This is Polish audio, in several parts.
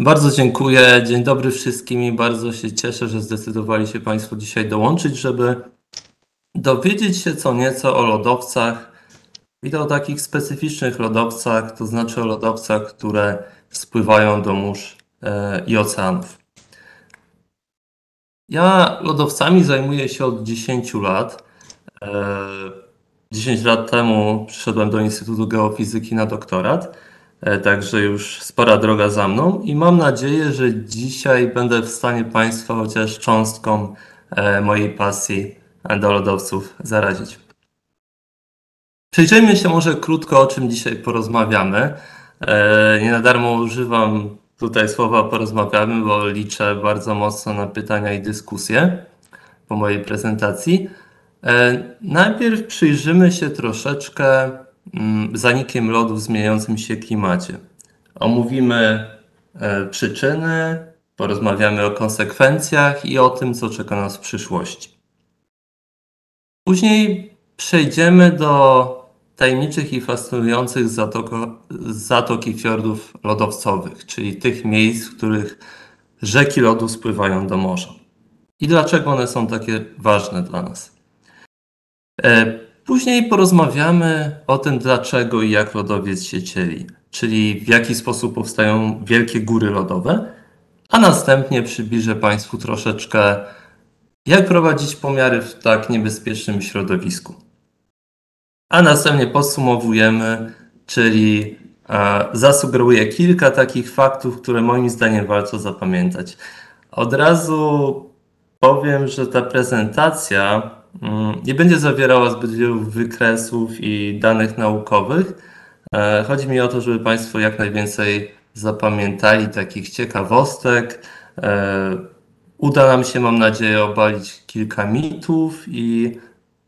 Bardzo dziękuję. Dzień dobry wszystkim i bardzo się cieszę, że zdecydowali się Państwo dzisiaj dołączyć, żeby dowiedzieć się co nieco o lodowcach i to o takich specyficznych lodowcach, to znaczy o lodowcach, które spływają do mórz e, i oceanów. Ja lodowcami zajmuję się od 10 lat. 10 e, lat temu przyszedłem do Instytutu Geofizyki na doktorat, także już spora droga za mną i mam nadzieję, że dzisiaj będę w stanie Państwa chociaż cząstką mojej pasji do lodowców zarazić. Przejrzyjmy się może krótko, o czym dzisiaj porozmawiamy. E, nie na darmo używam tutaj słowa porozmawiamy, bo liczę bardzo mocno na pytania i dyskusje po mojej prezentacji. E, najpierw przyjrzymy się troszeczkę zanikiem lodu w zmieniającym się klimacie. Omówimy e, przyczyny, porozmawiamy o konsekwencjach i o tym, co czeka nas w przyszłości. Później przejdziemy do tajemniczych i fascynujących zatoko, zatok i fiordów lodowcowych, czyli tych miejsc, w których rzeki lodu spływają do morza. I dlaczego one są takie ważne dla nas. E, później porozmawiamy o tym, dlaczego i jak lodowiec się cieli, czyli w jaki sposób powstają wielkie góry lodowe, a następnie przybliżę Państwu troszeczkę, jak prowadzić pomiary w tak niebezpiecznym środowisku a następnie podsumowujemy, czyli zasugeruję kilka takich faktów, które moim zdaniem warto zapamiętać. Od razu powiem, że ta prezentacja nie będzie zawierała zbyt wielu wykresów i danych naukowych. E, chodzi mi o to, żeby Państwo jak najwięcej zapamiętali takich ciekawostek. E, uda nam się, mam nadzieję, obalić kilka mitów i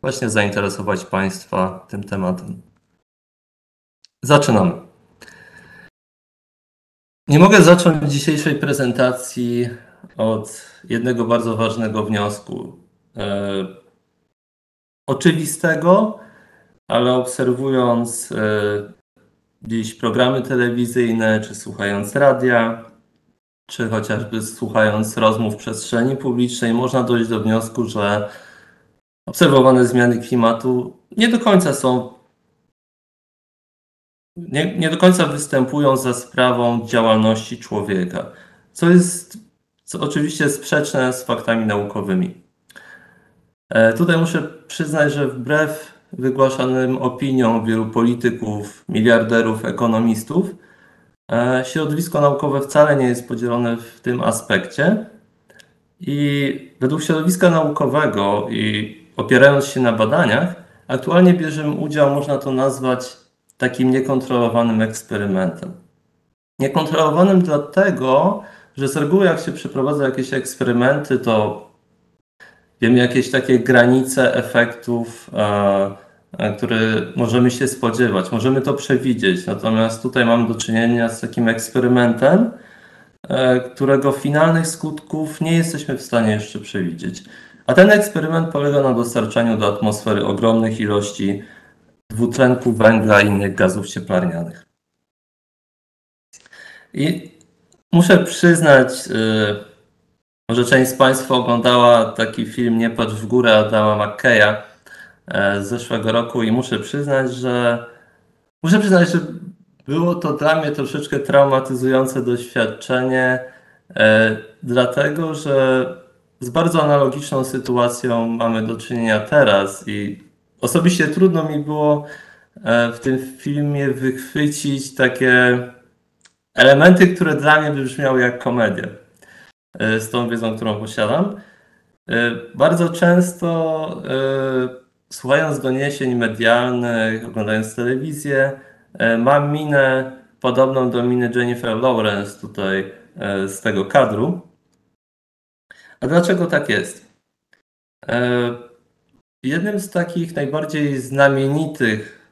właśnie zainteresować Państwa tym tematem. Zaczynamy. Nie mogę zacząć dzisiejszej prezentacji od jednego bardzo ważnego wniosku. Oczywistego, ale obserwując e, dziś programy telewizyjne, czy słuchając radia, czy chociażby słuchając rozmów w przestrzeni publicznej, można dojść do wniosku, że obserwowane zmiany klimatu nie do końca są, nie, nie do końca występują za sprawą działalności człowieka, co jest co oczywiście sprzeczne z faktami naukowymi. E, tutaj muszę przyznać, że wbrew wygłaszanym opiniom wielu polityków, miliarderów, ekonomistów, e, środowisko naukowe wcale nie jest podzielone w tym aspekcie. I według środowiska naukowego i opierając się na badaniach, aktualnie bierzemy udział, można to nazwać takim niekontrolowanym eksperymentem. Niekontrolowanym dlatego, że z reguły jak się przeprowadza jakieś eksperymenty, to wiemy jakieś takie granice efektów, e, e, które możemy się spodziewać, możemy to przewidzieć. Natomiast tutaj mamy do czynienia z takim eksperymentem, e, którego finalnych skutków nie jesteśmy w stanie jeszcze przewidzieć. A ten eksperyment polega na dostarczaniu do atmosfery ogromnych ilości dwutlenku węgla i innych gazów cieplarnianych. I muszę przyznać, może część z Państwa oglądała taki film Nie patrz w górę Adama McKeya yy, z zeszłego roku i muszę przyznać, że muszę przyznać, że było to dla mnie troszeczkę traumatyzujące doświadczenie, yy, dlatego że z bardzo analogiczną sytuacją mamy do czynienia teraz i osobiście trudno mi było e, w tym filmie wychwycić takie elementy, które dla mnie brzmiały jak komedia. e, z tą wiedzą, którą posiadam. E, bardzo często słuchając doniesień medialnych, oglądając telewizję, mam minę podobną do miny Jennifer Lawrence tutaj z tego kadru. A dlaczego tak jest? E, jednym z takich najbardziej znamienitych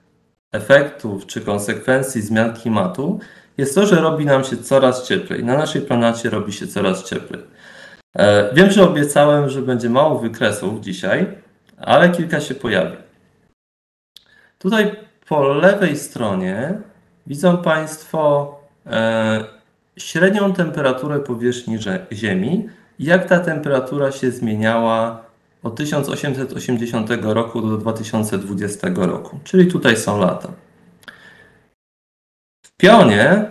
efektów czy konsekwencji zmian klimatu jest to, że robi nam się coraz cieplej. Na naszej planecie robi się coraz cieplej. E, wiem, że obiecałem, że będzie mało wykresów dzisiaj, ale kilka się pojawi. Tutaj po lewej stronie widzą Państwo, e, średnią temperaturę powierzchni Ziemi i jak ta temperatura się zmieniała od 1880 roku do 2020 roku, czyli tutaj są lata. Pionie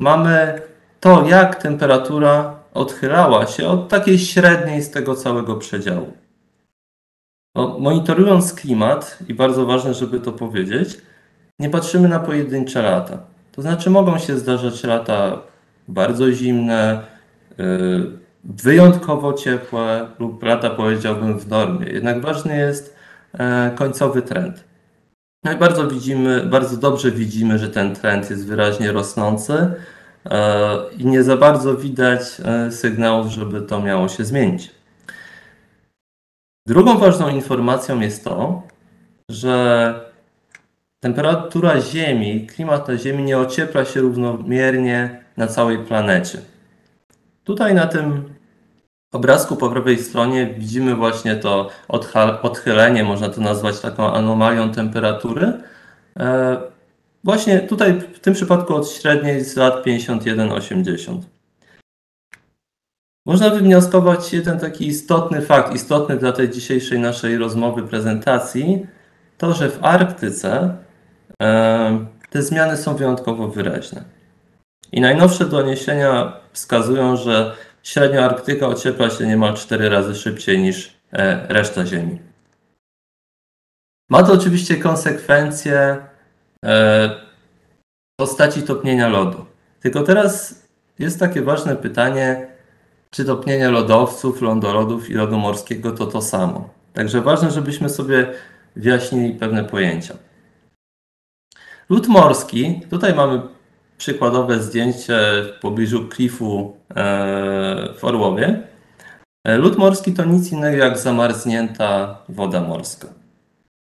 mamy to, jak temperatura odchylała się od takiej średniej z tego całego przedziału. No, monitorując klimat, i bardzo ważne, żeby to powiedzieć, nie patrzymy na pojedyncze lata. To znaczy, mogą się zdarzać lata bardzo zimne, yy, wyjątkowo ciepłe lub lata powiedziałbym w normie. Jednak ważny jest e, końcowy trend. No i bardzo widzimy, bardzo dobrze widzimy, że ten trend jest wyraźnie rosnący e, i nie za bardzo widać e, sygnałów, żeby to miało się zmienić. Drugą ważną informacją jest to, że temperatura Ziemi, klimat na Ziemi nie ociepla się równomiernie na całej planecie. Tutaj na tym obrazku po prawej stronie widzimy właśnie to odchylenie, można to nazwać taką anomalią temperatury. E, właśnie tutaj w tym przypadku od średniej z lat 51-80. Można wywnioskować jeden taki istotny fakt, istotny dla tej dzisiejszej naszej rozmowy, prezentacji, to, że w Arktyce e, te zmiany są wyjątkowo wyraźne. I najnowsze doniesienia wskazują, że średnio Arktyka ociepla się niemal 4 razy szybciej niż e, reszta Ziemi. Ma to oczywiście konsekwencje e, w postaci topnienia lodu. Tylko teraz jest takie ważne pytanie, czy topnienie lodowców, lądolodów i lodu morskiego to to samo. Także ważne, żebyśmy sobie wyjaśnili pewne pojęcia. Lód morski, tutaj mamy przykładowe zdjęcie w pobliżu klifu e, w Orłowie. E, lód morski to nic innego jak zamarznięta woda morska.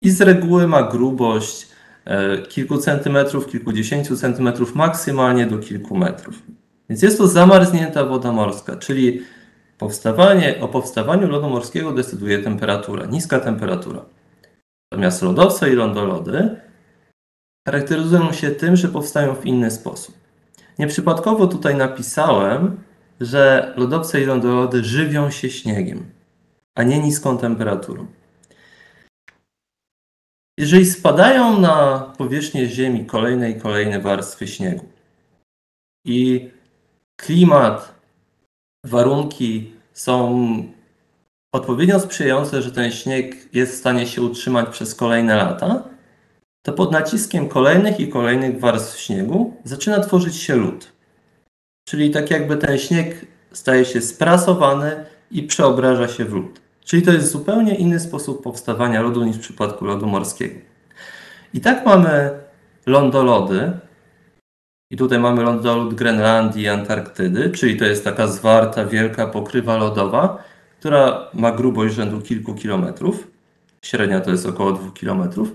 I z reguły ma grubość e, kilku centymetrów, kilkudziesięciu centymetrów, maksymalnie do kilku metrów. Więc jest to zamarznięta woda morska, czyli powstawanie, o powstawaniu lodu morskiego decyduje temperatura, niska temperatura. Natomiast lodowce i lądolody charakteryzują się tym, że powstają w inny sposób. Nieprzypadkowo tutaj napisałem, że lodowce i lądolody żywią się śniegiem, a nie niską temperaturą. Jeżeli spadają na powierzchnię Ziemi kolejne i kolejne warstwy śniegu i klimat, warunki są odpowiednio sprzyjające, że ten śnieg jest w stanie się utrzymać przez kolejne lata, to pod naciskiem kolejnych i kolejnych warstw śniegu zaczyna tworzyć się lód. Czyli tak jakby ten śnieg staje się sprasowany i przeobraża się w lód. Czyli to jest zupełnie inny sposób powstawania lodu niż w przypadku lodu morskiego. I tak mamy lądolody. I tutaj mamy lądolód Grenlandii i Antarktydy, czyli to jest taka zwarta, wielka pokrywa lodowa, która ma grubość rzędu kilku kilometrów. Średnia to jest około dwóch kilometrów.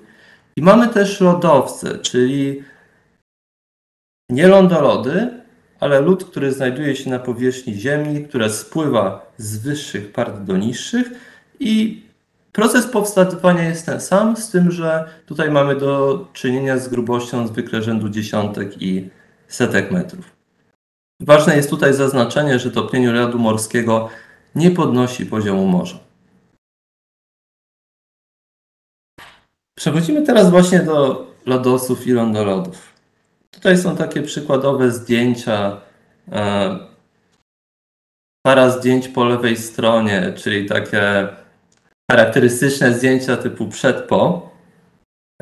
I mamy też lodowce, czyli nie lądolody, ale lód, który znajduje się na powierzchni Ziemi, które spływa z wyższych part do niższych i proces powstawania jest ten sam, z tym, że tutaj mamy do czynienia z grubością zwykle rzędu dziesiątek i setek metrów. Ważne jest tutaj zaznaczenie, że topnienie lodu morskiego nie podnosi poziomu morza. Przechodzimy teraz właśnie do lodosów i lądolodów. Tutaj są takie przykładowe zdjęcia. E, para zdjęć po lewej stronie, czyli takie charakterystyczne zdjęcia typu przed-po.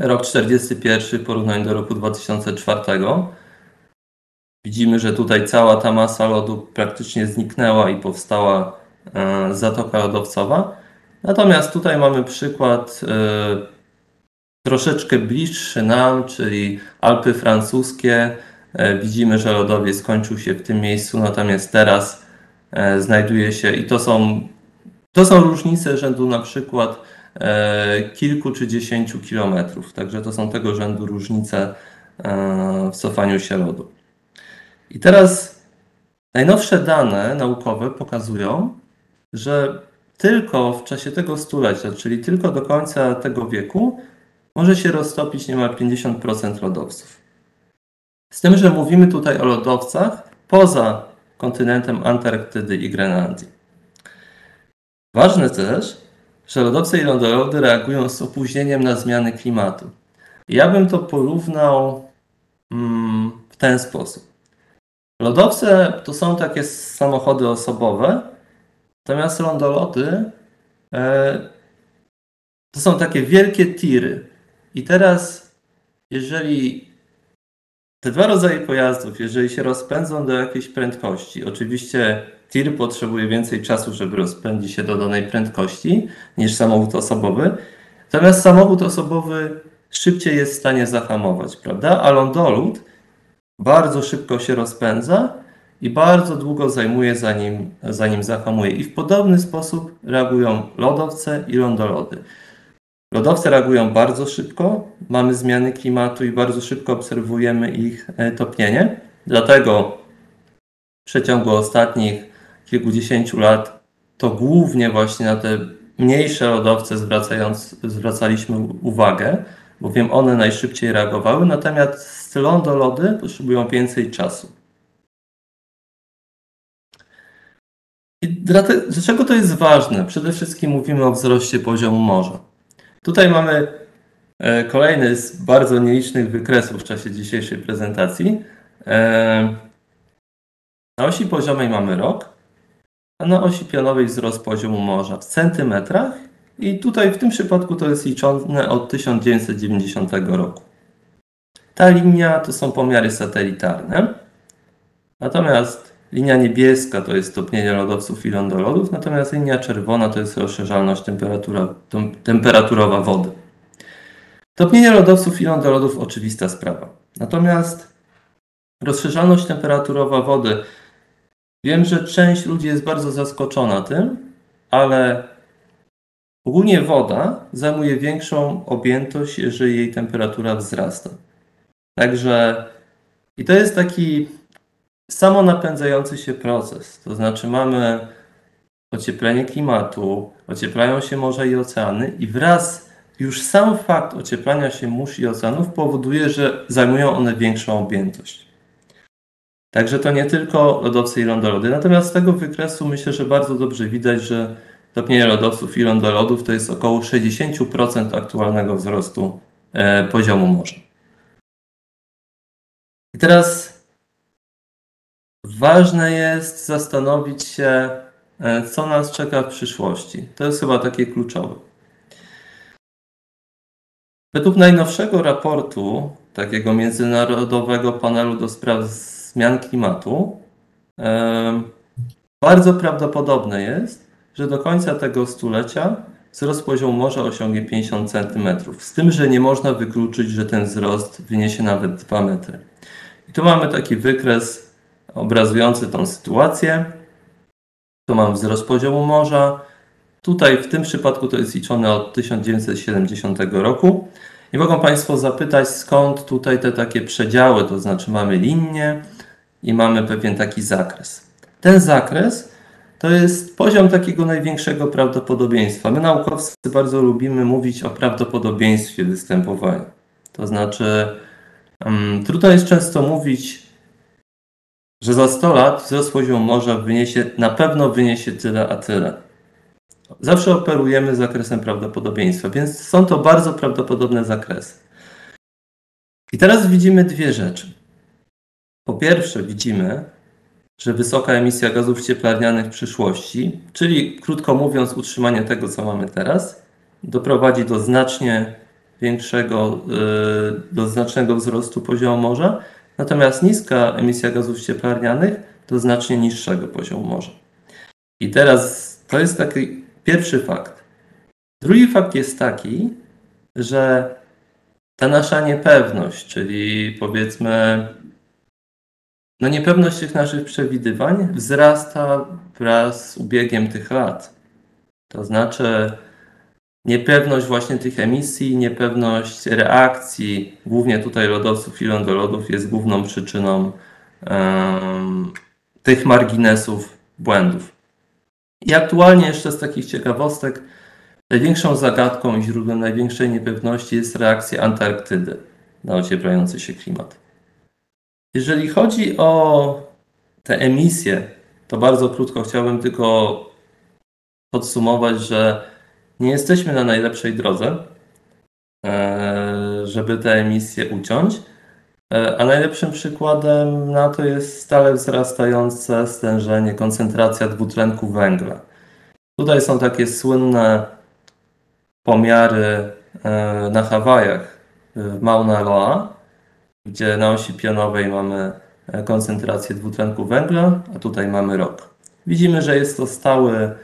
Rok 41 w porównaniu do roku 2004. Widzimy, że tutaj cała ta masa lodu praktycznie zniknęła i powstała e, zatoka lodowcowa. Natomiast tutaj mamy przykład e, troszeczkę bliższy nam, czyli Alpy francuskie. E, widzimy, że lodowiec skończył się w tym miejscu, natomiast teraz e, znajduje się i to są, to są różnice rzędu na przykład e, kilku czy dziesięciu kilometrów. Także to są tego rzędu różnice w cofaniu się lodu. I teraz najnowsze dane naukowe pokazują, że tylko w czasie tego stulecia, czyli tylko do końca tego wieku, może się roztopić niemal 50% lodowców. Z tym, że mówimy tutaj o lodowcach, poza kontynentem Antarktydy i Grenlandii. Ważne też, że lodowce i lądolody reagują z opóźnieniem na zmiany klimatu. Ja bym to porównał mm, w ten sposób. Lodowce to są takie samochody osobowe, natomiast lądolody e, to są takie wielkie tiry. I teraz, jeżeli te dwa rodzaje pojazdów, jeżeli się rozpędzą do jakiejś prędkości, oczywiście tir potrzebuje więcej czasu, żeby rozpędzić się do danej prędkości niż samochód osobowy, natomiast samochód osobowy szybciej jest w stanie zahamować, prawda? A lądolód bardzo szybko się rozpędza i bardzo długo zajmuje zanim, zanim zahamuje. I w podobny sposób reagują lodowce i lądolody. Lodowce reagują bardzo szybko, mamy zmiany klimatu i bardzo szybko obserwujemy ich e, topnienie. Dlatego w przeciągu ostatnich kilkudziesięciu lat to głównie właśnie na te mniejsze lodowce zwracając, zwracaliśmy uwagę, bowiem one najszybciej reagowały, natomiast lądolody potrzebują więcej czasu. I dlaczego to jest ważne? Przede wszystkim mówimy o wzroście poziomu morza. Tutaj mamy e, kolejny z bardzo nielicznych wykresów w czasie dzisiejszej prezentacji. E, na osi poziomej mamy rok, a na osi pionowej wzrost poziomu morza w centymetrach i tutaj w tym przypadku to jest liczone od 1990 roku. Ta linia to są pomiary satelitarne, natomiast linia niebieska to jest stopnienie lodowców i lądolodów, natomiast linia czerwona to jest rozszerzalność temperatura, temperaturowa wody. Topnienie lodowców i lądolodów oczywista sprawa. Natomiast rozszerzalność temperaturowa wody Wiem, że część ludzi jest bardzo zaskoczona tym, ale ogólnie woda zajmuje większą objętość, jeżeli jej temperatura wzrasta. Także i to jest taki samonapędzający się proces. To znaczy mamy ocieplenie klimatu, ocieplają się morza i oceany i wraz już sam fakt ocieplania się mórz i oceanów powoduje, że zajmują one większą objętość. Także to nie tylko lodowce i lądolody. Natomiast z tego wykresu myślę, że bardzo dobrze widać, że topnienie lodowców i lądolodów to jest około 60% aktualnego wzrostu e, poziomu morza. I teraz ważne jest zastanowić się, e, co nas czeka w przyszłości. To jest chyba takie kluczowe. Według najnowszego raportu takiego międzynarodowego panelu do spraw zmian klimatu, bardzo prawdopodobne jest, że do końca tego stulecia wzrost poziomu morza osiągnie 50 cm. Z tym, że nie można wykluczyć, że ten wzrost wyniesie nawet 2 metry. I tu mamy taki wykres obrazujący tą sytuację. Tu mam wzrost poziomu morza. Tutaj w tym przypadku to jest liczone od 1970 roku. I mogą Państwo zapytać, skąd tutaj te takie przedziały, to znaczy mamy linię, i mamy pewien taki zakres. Ten zakres to jest poziom takiego największego prawdopodobieństwa. My naukowcy bardzo lubimy mówić o prawdopodobieństwie występowania. To znaczy, um, trudno jest często mówić, że za 100 lat wzrost poziomu morza wyniesie, na pewno wyniesie tyle a tyle. Zawsze operujemy zakresem prawdopodobieństwa, więc są to bardzo prawdopodobne zakresy. I teraz widzimy dwie rzeczy. Po pierwsze, widzimy, że wysoka emisja gazów cieplarnianych w przyszłości, czyli krótko mówiąc, utrzymanie tego, co mamy teraz, doprowadzi do znacznie większego, y, do znacznego wzrostu poziomu morza, natomiast niska emisja gazów cieplarnianych do znacznie niższego poziomu morza. I teraz to jest taki pierwszy fakt. Drugi fakt jest taki, że ta nasza niepewność, czyli powiedzmy no niepewność tych naszych przewidywań wzrasta wraz z ubiegiem tych lat. To znaczy niepewność właśnie tych emisji, niepewność reakcji, głównie tutaj lodowców i lądolodów jest główną przyczyną um, tych marginesów błędów. I aktualnie jeszcze z takich ciekawostek największą zagadką i źródłem największej niepewności jest reakcja Antarktydy na ocieplający się klimat. Jeżeli chodzi o te emisje, to bardzo krótko chciałbym tylko podsumować, że nie jesteśmy na najlepszej drodze, e, żeby te emisje uciąć. E, a najlepszym przykładem na to jest stale wzrastające stężenie, koncentracja dwutlenku węgla. Tutaj są takie słynne pomiary e, na Hawajach w Mauna Loa, gdzie na osi pionowej mamy koncentrację dwutlenku węgla, a tutaj mamy rok. Widzimy, że jest to stały,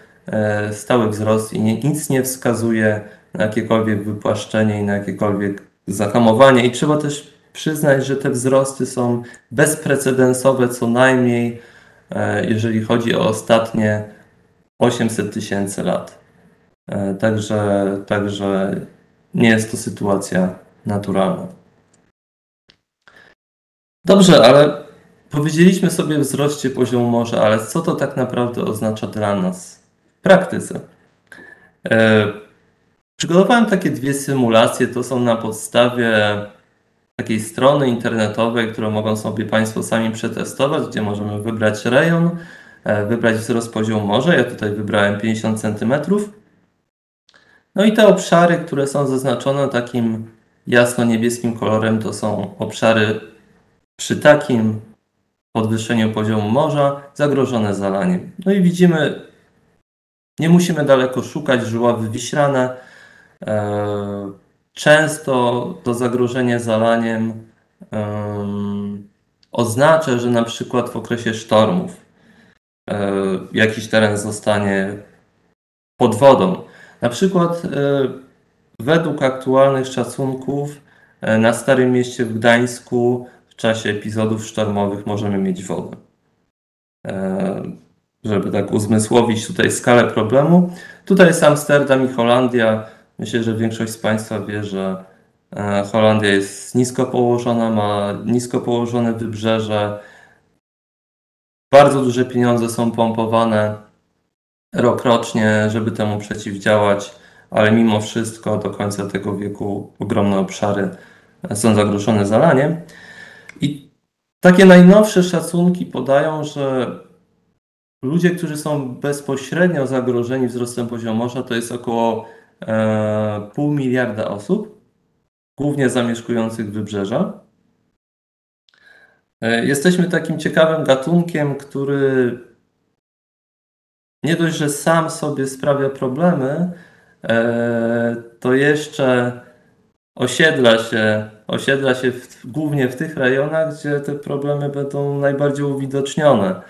stały wzrost i nic nie wskazuje na jakiekolwiek wypłaszczenie i na jakiekolwiek zahamowanie. I trzeba też przyznać, że te wzrosty są bezprecedensowe co najmniej, e, jeżeli chodzi o ostatnie 800 tysięcy lat. E, także, także nie jest to sytuacja naturalna. Dobrze, ale Powiedzieliśmy sobie o wzroście poziomu morza, ale co to tak naprawdę oznacza dla nas praktyce? E, przygotowałem takie dwie symulacje. To są na podstawie takiej strony internetowej, którą mogą sobie Państwo sami przetestować, gdzie możemy wybrać rejon, e, wybrać wzrost poziomu morza. Ja tutaj wybrałem 50 cm. No i te obszary, które są zaznaczone takim jasno-niebieskim kolorem, to są obszary przy takim podwyższeniu poziomu morza, zagrożone zalaniem. No i widzimy, nie musimy daleko szukać, żuławy wiśrane. E, często to zagrożenie zalaniem oznacza, że na przykład w okresie sztormów e, jakiś teren zostanie pod wodą. Na przykład e, według aktualnych szacunków na Starym Mieście w Gdańsku w czasie epizodów sztormowych możemy mieć wodę. E, żeby tak uzmysłowić tutaj skalę problemu. Tutaj jest Amsterdam i Holandia. Myślę, że większość z Państwa wie, że e, Holandia jest nisko położona, ma nisko położone wybrzeże. Bardzo duże pieniądze są pompowane rokrocznie, żeby temu przeciwdziałać, ale mimo wszystko do końca tego wieku ogromne obszary są zagrożone zalaniem. I takie najnowsze szacunki podają, że ludzie, którzy są bezpośrednio zagrożeni wzrostem poziomu morza, to jest około e, pół miliarda osób, głównie zamieszkujących wybrzeża. E, jesteśmy takim ciekawym gatunkiem, który nie dość, że sam sobie sprawia problemy, e, to jeszcze osiedla się, osiedla się w, głównie w tych rejonach, gdzie te problemy będą najbardziej uwidocznione.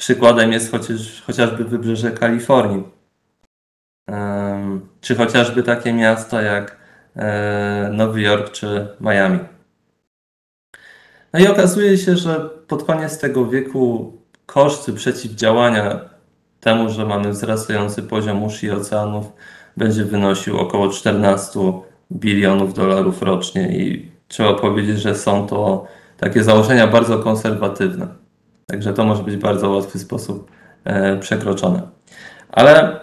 Przykładem jest chociaż, chociażby wybrzeże Kalifornii, czy chociażby takie miasta jak e, Nowy Jork czy Miami. No i okazuje się, że pod koniec tego wieku koszty przeciwdziałania temu, że mamy wzrastający poziom mórz i oceanów, będzie wynosił około 14 bilionów dolarów rocznie i trzeba powiedzieć, że są to takie założenia bardzo konserwatywne. Także to może być bardzo łatwy sposób e, przekroczone. Ale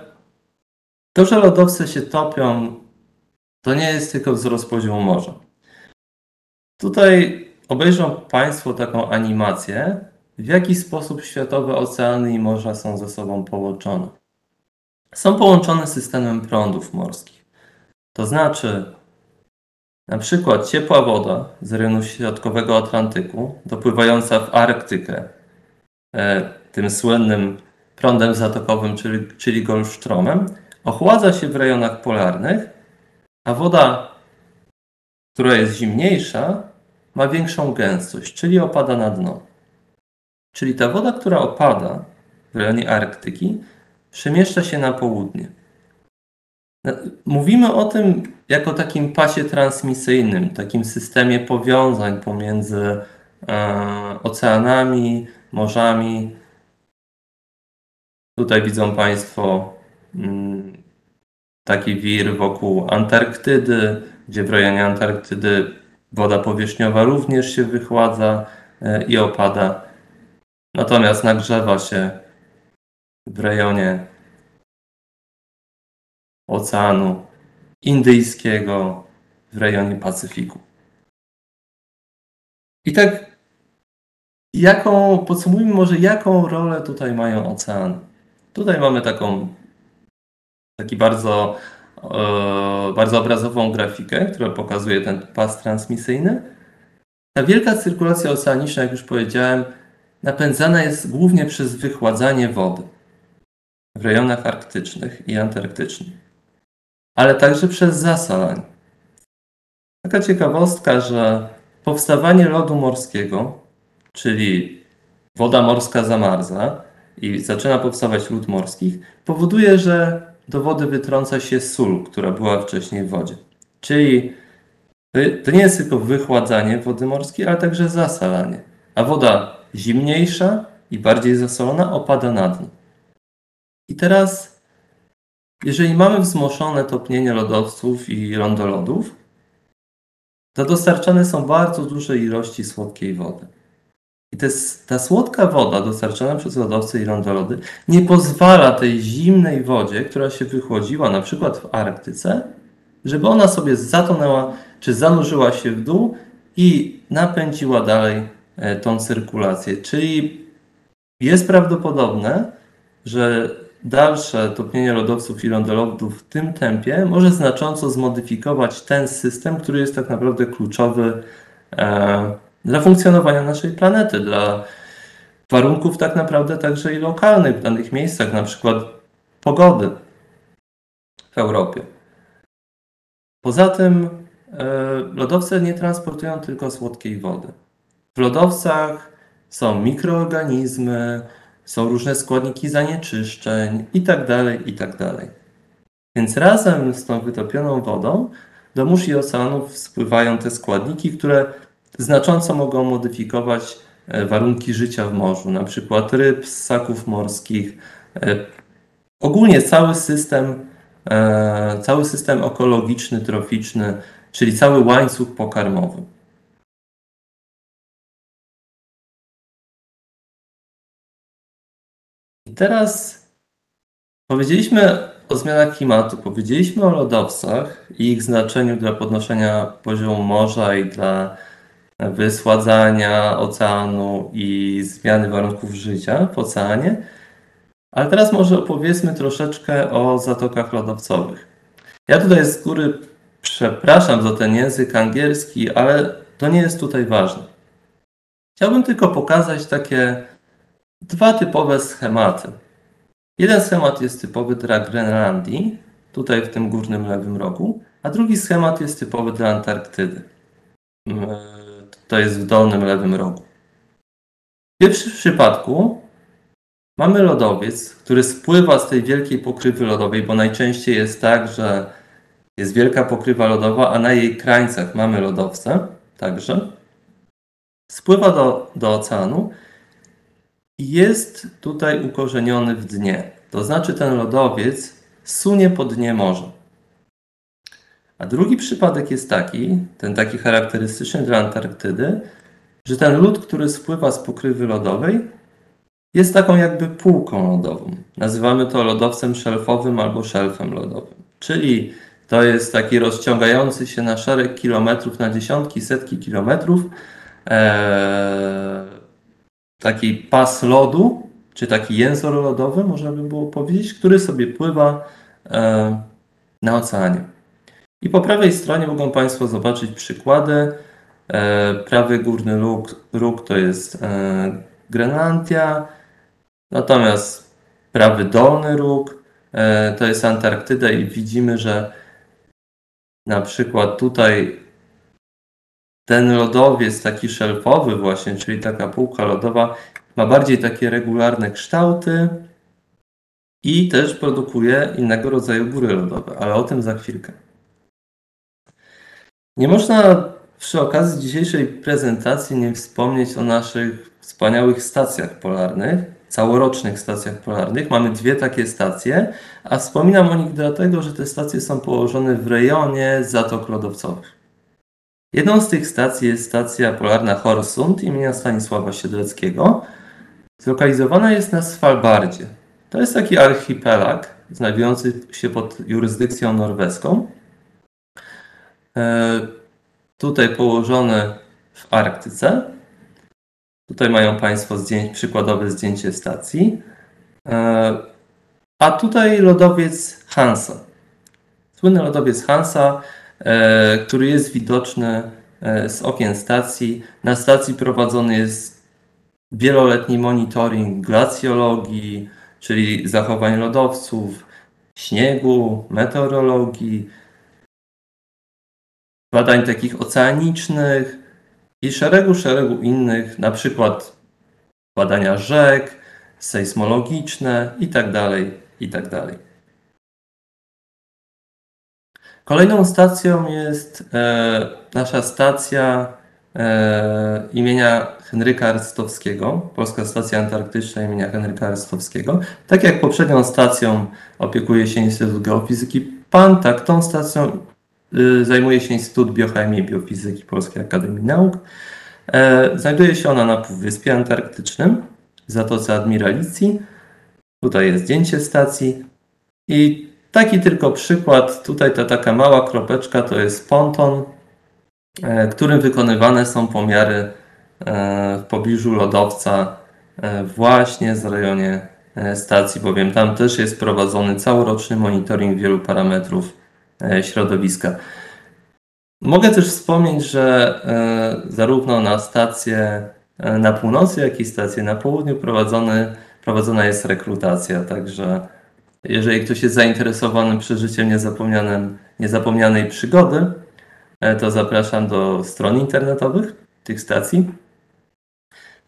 to, że lodowce się topią, to nie jest tylko wzrost poziomu morza. Tutaj obejrzą Państwo taką animację, w jaki sposób światowe oceany i morza są ze sobą połączone. Są połączone systemem prądów morskich. To znaczy, na przykład ciepła woda z rejonu środkowego Atlantyku, dopływająca w Arktykę, tym słynnym prądem zatokowym, czyli, czyli Golfstromem, ochładza się w rejonach polarnych, a woda, która jest zimniejsza, ma większą gęstość, czyli opada na dno. Czyli ta woda, która opada w rejonie Arktyki, przemieszcza się na południe. Mówimy o tym jako takim pasie transmisyjnym, takim systemie powiązań pomiędzy e, oceanami, morzami. Tutaj widzą Państwo mm, taki wir wokół Antarktydy, gdzie w rejonie Antarktydy woda powierzchniowa również się wychładza e, i opada. Natomiast nagrzewa się w rejonie Oceanu Indyjskiego w rejonie Pacyfiku. I tak jaką, podsumujmy może, jaką rolę tutaj mają oceany. Tutaj mamy taką, taki bardzo, e, bardzo obrazową grafikę, która pokazuje ten pas transmisyjny. Ta wielka cyrkulacja oceaniczna, jak już powiedziałem, napędzana jest głównie przez wychładzanie wody w rejonach arktycznych i antarktycznych, ale także przez zasalanie. Taka ciekawostka, że powstawanie lodu morskiego, czyli woda morska zamarza i zaczyna powstawać lód morski, powoduje, że do wody wytrąca się sól, która była wcześniej w wodzie. Czyli to nie jest tylko wychładzanie wody morskiej, ale także zasalanie. A woda zimniejsza i bardziej zasolona opada na dno. I teraz, jeżeli mamy wzmożone topnienie lodowców i lądolodów, to dostarczane są bardzo duże ilości słodkiej wody. I ta słodka woda dostarczana przez lodowce i lądolody nie pozwala tej zimnej wodzie, która się wychłodziła na przykład w Arktyce, żeby ona sobie zatonęła czy zanurzyła się w dół i napędziła dalej e, tą cyrkulację. Czyli jest prawdopodobne, że dalsze topnienie lodowców i lądolodów w tym tempie może znacząco zmodyfikować ten system, który jest tak naprawdę kluczowy e, dla funkcjonowania naszej planety, dla warunków tak naprawdę także i lokalnych w danych miejscach, na przykład pogody w Europie. Poza tym e, lodowce nie transportują tylko słodkiej wody. W lodowcach są mikroorganizmy, są różne składniki zanieczyszczeń itd., tak itd. Tak Więc razem z tą wytopioną wodą do mórz i oceanów spływają te składniki, które znacząco mogą modyfikować e, warunki życia w morzu, na przykład ryb, ssaków morskich. E, ogólnie cały system, e, cały system ekologiczny, troficzny, czyli cały łańcuch pokarmowy. I teraz powiedzieliśmy o zmianach klimatu, powiedzieliśmy o lodowcach i ich znaczeniu dla podnoszenia poziomu morza i dla wysładzania oceanu i zmiany warunków życia w oceanie. Ale teraz może opowiedzmy troszeczkę o zatokach lodowcowych. Ja tutaj z góry przepraszam za ten język angielski, ale to nie jest tutaj ważne. Chciałbym tylko pokazać takie dwa typowe schematy. Jeden schemat jest typowy dla Grenlandii, tutaj w tym górnym lewym rogu, a drugi schemat jest typowy dla Antarktydy. To jest w dolnym lewym rogu. W pierwszym przypadku mamy lodowiec, który spływa z tej wielkiej pokrywy lodowej, bo najczęściej jest tak, że jest wielka pokrywa lodowa, a na jej krańcach mamy lodowce także. Spływa do, do oceanu i jest tutaj ukorzeniony w dnie. To znaczy ten lodowiec sunie po dnie morza. A drugi przypadek jest taki, ten taki charakterystyczny dla Antarktydy, że ten lód, który spływa z pokrywy lodowej, jest taką jakby półką lodową. Nazywamy to lodowcem szelfowym albo szelfem lodowym. Czyli to jest taki rozciągający się na szereg kilometrów, na dziesiątki, setki kilometrów, ee, taki pas lodu, czy taki jęzor lodowy, można by było powiedzieć, który sobie pływa e, na oceanie. I po prawej stronie mogą Państwo zobaczyć przykłady. E, prawy górny róg, róg to jest e, Grenlandia, natomiast prawy dolny róg e, to jest Antarktyda i widzimy, że na przykład tutaj ten lodowiec taki szelfowy właśnie, czyli taka półka lodowa ma bardziej takie regularne kształty i też produkuje innego rodzaju góry lodowe, ale o tym za chwilkę. Nie można przy okazji dzisiejszej prezentacji nie wspomnieć o naszych wspaniałych stacjach polarnych, całorocznych stacjach polarnych. Mamy dwie takie stacje, a wspominam o nich dlatego, że te stacje są położone w rejonie zatok lodowcowych. Jedną z tych stacji jest stacja polarna Horsund imienia Stanisława Siedleckiego. Zlokalizowana jest na Svalbardzie. To jest taki archipelag znajdujący się pod jurysdykcją norweską. E, tutaj położony w Arktyce. Tutaj mają Państwo przykładowe zdjęcie stacji. E, a tutaj lodowiec Hansa. Słynny lodowiec Hansa, e, który jest widoczny z okien stacji. Na stacji prowadzony jest wieloletni monitoring glacjologii, czyli zachowań lodowców, śniegu, meteorologii, badań takich oceanicznych i szeregu, szeregu innych, na przykład badania rzek, sejsmologiczne itd. itd. Kolejną stacją jest e, nasza stacja e, imienia Henryka Arstowskiego, Polska Stacja Antarktyczna imienia Henryka Arstowskiego. Tak jak poprzednią stacją opiekuje się Instytut Geofizyki PAN, tak tą stacją zajmuje się Instytut Biochemii i Biofizyki Polskiej Akademii Nauk. E, znajduje się ona na Półwyspie Antarktycznym, w Zatoce Admiralicji. Tutaj jest zdjęcie stacji i taki tylko przykład, tutaj ta taka mała kropeczka to jest ponton, e, którym wykonywane są pomiary e, w pobliżu lodowca właśnie w rejonie stacji, bowiem tam też jest prowadzony całoroczny monitoring wielu parametrów środowiska. Mogę też wspomnieć, że zarówno na stację na północy, jak i stację na południu prowadzony, prowadzona jest rekrutacja, także jeżeli ktoś jest zainteresowany przeżyciem niezapomnianym, niezapomnianej przygody, e, to zapraszam do stron internetowych tych stacji.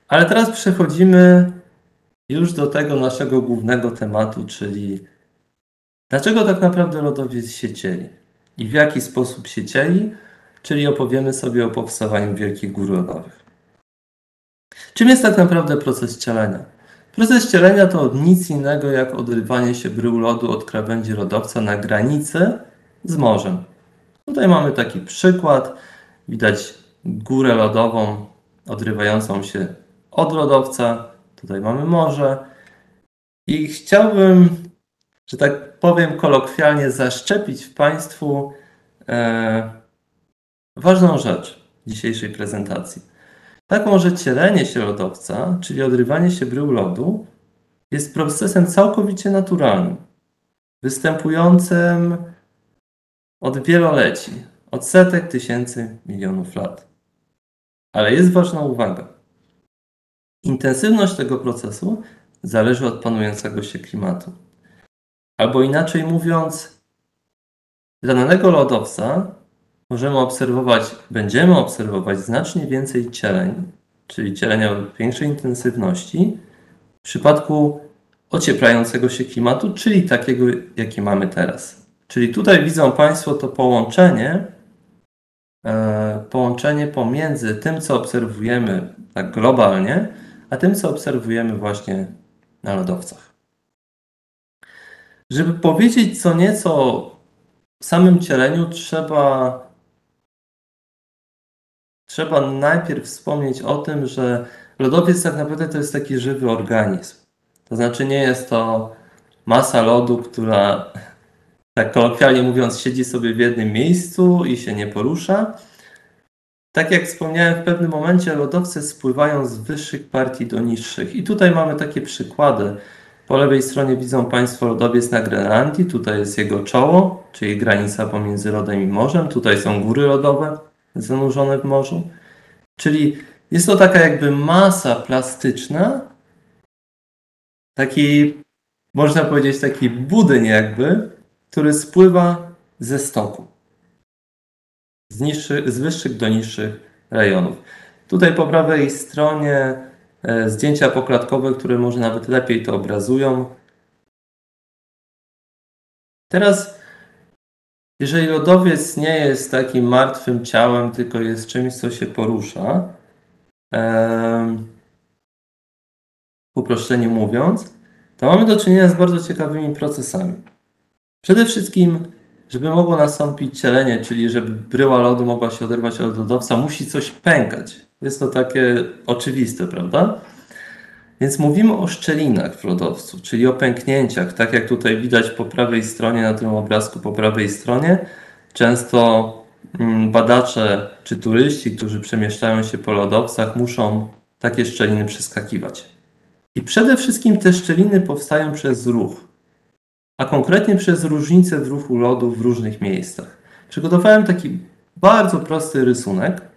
Ale teraz przechodzimy już do tego naszego głównego tematu, czyli dlaczego tak naprawdę lodowiec się cieli i w jaki sposób się cieli, czyli opowiemy sobie o powstawaniu wielkich gór lodowych. Czym jest tak naprawdę proces cielenia? Proces cielenia to nic innego jak odrywanie się brył lodu od krawędzi lodowca na granicy z morzem. Tutaj mamy taki przykład. Widać górę lodową odrywającą się od lodowca. Tutaj mamy morze. I chciałbym, że tak powiem kolokwialnie, zaszczepić w Państwu e, ważną rzecz dzisiejszej prezentacji. Taką, że cielenie się lodowca, czyli odrywanie się brył lodu, jest procesem całkowicie naturalnym, występującym od wieloleci, od setek tysięcy milionów lat. Ale jest ważna uwaga. Intensywność tego procesu zależy od panującego się klimatu. Albo inaczej mówiąc, dla danego lodowca możemy obserwować, będziemy obserwować znacznie więcej cieleń, czyli cielenia większej intensywności, w przypadku ocieplającego się klimatu, czyli takiego, jaki mamy teraz. Czyli tutaj widzą Państwo to połączenie, e, połączenie pomiędzy tym, co obserwujemy tak globalnie, a tym, co obserwujemy właśnie na lodowcach. Żeby powiedzieć co nieco o samym cieleniu, trzeba trzeba najpierw wspomnieć o tym, że lodowiec tak naprawdę to jest taki żywy organizm. To znaczy nie jest to masa lodu, która tak kolokwialnie mówiąc siedzi sobie w jednym miejscu i się nie porusza. Tak jak wspomniałem, w pewnym momencie lodowce spływają z wyższych partii do niższych. I tutaj mamy takie przykłady. Po lewej stronie widzą Państwo lodowiec na Grenlandii. Tutaj jest jego czoło, czyli granica pomiędzy lodem i morzem. Tutaj są góry lodowe zanurzone w morzu. Czyli jest to taka jakby masa plastyczna, taki, można powiedzieć, taki budyń jakby, który spływa ze stoku. Z, niższy, z wyższych do niższych rejonów. Tutaj po prawej stronie zdjęcia poklatkowe, które może nawet lepiej to obrazują. Teraz jeżeli lodowiec nie jest takim martwym ciałem, tylko jest czymś, co się porusza, w uproszczeniu mówiąc, to mamy do czynienia z bardzo ciekawymi procesami. Przede wszystkim, żeby mogło nastąpić cielenie, czyli żeby bryła lodu mogła się oderwać od lodowca, musi coś pękać. Jest to takie oczywiste, prawda? Więc mówimy o szczelinach w lodowcu, czyli o pęknięciach, tak jak tutaj widać po prawej stronie, na tym obrazku po prawej stronie. Często mm, badacze czy turyści, którzy przemieszczają się po lodowcach, muszą takie szczeliny przeskakiwać. I przede wszystkim te szczeliny powstają przez ruch, a konkretnie przez różnice w ruchu lodu w różnych miejscach. Przygotowałem taki bardzo prosty rysunek.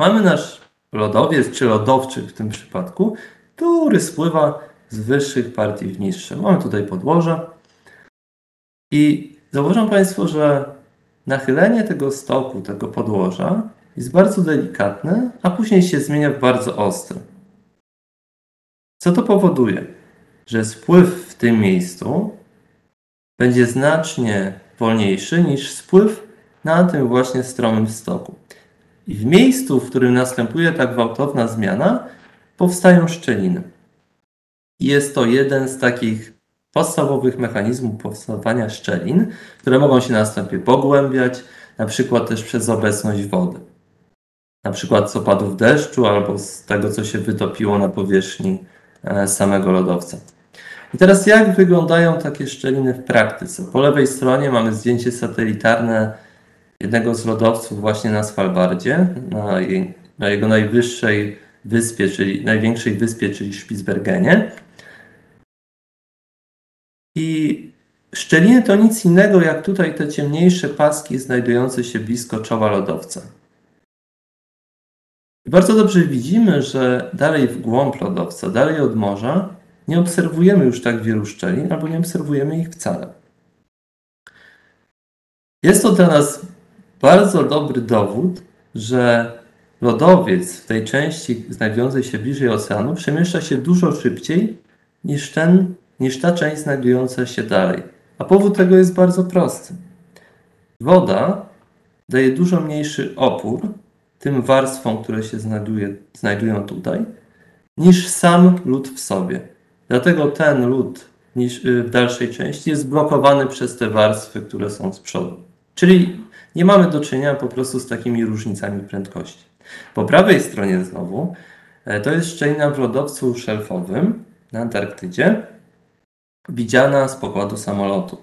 Mamy nasz lodowiec, czy lodowczyk w tym przypadku, który spływa z wyższych partii w niższe. Mamy tutaj podłoże i zauważą Państwo, że nachylenie tego stoku, tego podłoża jest bardzo delikatne, a później się zmienia w bardzo ostry. Co to powoduje? Że spływ w tym miejscu będzie znacznie wolniejszy niż spływ na tym właśnie stromym stoku. I w miejscu, w którym następuje tak gwałtowna zmiana, powstają szczeliny. Jest to jeden z takich podstawowych mechanizmów powstawania szczelin, które mogą się następnie pogłębiać, na przykład też przez obecność wody. Na przykład z opadów deszczu albo z tego, co się wytopiło na powierzchni e, samego lodowca. I teraz jak wyglądają takie szczeliny w praktyce? Po lewej stronie mamy zdjęcie satelitarne jednego z lodowców właśnie na Svalbardzie, na, jej, na jego najwyższej wyspie, czyli największej wyspie, czyli Spitsbergenie. I szczeliny to nic innego jak tutaj te ciemniejsze paski znajdujące się blisko czoła lodowca. Bardzo dobrze widzimy, że dalej w głąb lodowca, dalej od morza, nie obserwujemy już tak wielu szczelin, albo nie obserwujemy ich wcale. Jest to dla nas bardzo dobry dowód, że lodowiec w tej części znajdującej się bliżej oceanu przemieszcza się dużo szybciej niż, ten, niż ta część znajdująca się dalej. A powód tego jest bardzo prosty. Woda daje dużo mniejszy opór tym warstwom, które się znajduje, znajdują tutaj, niż sam lód w sobie. Dlatego ten lód y, w dalszej części jest blokowany przez te warstwy, które są z przodu. Czyli nie mamy do czynienia po prostu z takimi różnicami prędkości. Po prawej stronie znowu e, to jest szczelina w lodowcu szelfowym na Antarktydzie, widziana z pokładu samolotu.